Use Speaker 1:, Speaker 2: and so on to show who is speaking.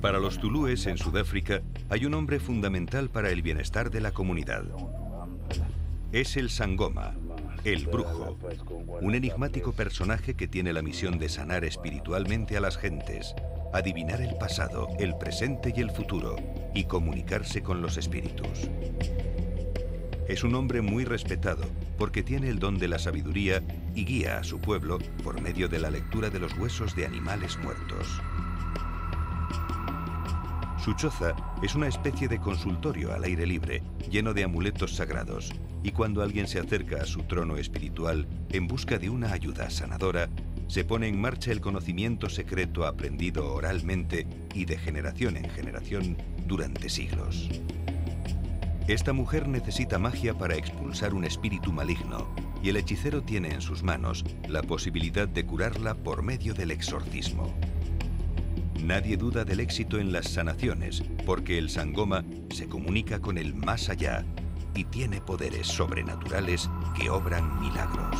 Speaker 1: Para los tulúes en Sudáfrica hay un hombre fundamental para el bienestar de la comunidad. Es el Sangoma, el brujo, un enigmático personaje que tiene la misión de sanar espiritualmente a las gentes, adivinar el pasado, el presente y el futuro y comunicarse con los espíritus. Es un hombre muy respetado porque tiene el don de la sabiduría y guía a su pueblo por medio de la lectura de los huesos de animales muertos. Su choza es una especie de consultorio al aire libre, lleno de amuletos sagrados, y cuando alguien se acerca a su trono espiritual en busca de una ayuda sanadora, se pone en marcha el conocimiento secreto aprendido oralmente y de generación en generación durante siglos. Esta mujer necesita magia para expulsar un espíritu maligno y el hechicero tiene en sus manos la posibilidad de curarla por medio del exorcismo. Nadie duda del éxito en las sanaciones porque el sangoma se comunica con el más allá y tiene poderes sobrenaturales que obran milagros.